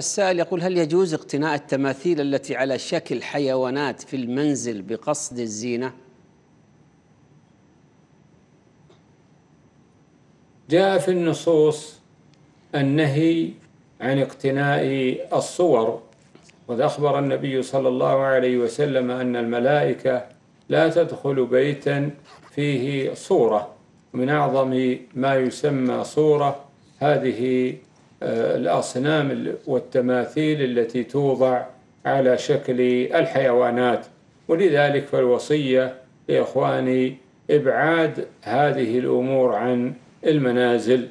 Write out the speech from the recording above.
السائل يقول هل يجوز اقتناء التماثيل التي على شكل حيوانات في المنزل بقصد الزينة؟ جاء في النصوص النهي عن اقتناء الصور وقد أخبر النبي صلى الله عليه وسلم أن الملائكة لا تدخل بيتا فيه صورة من أعظم ما يسمى صورة هذه الأصنام والتماثيل التي توضع على شكل الحيوانات. ولذلك فالوصية يا إخواني إبعاد هذه الأمور عن المنازل.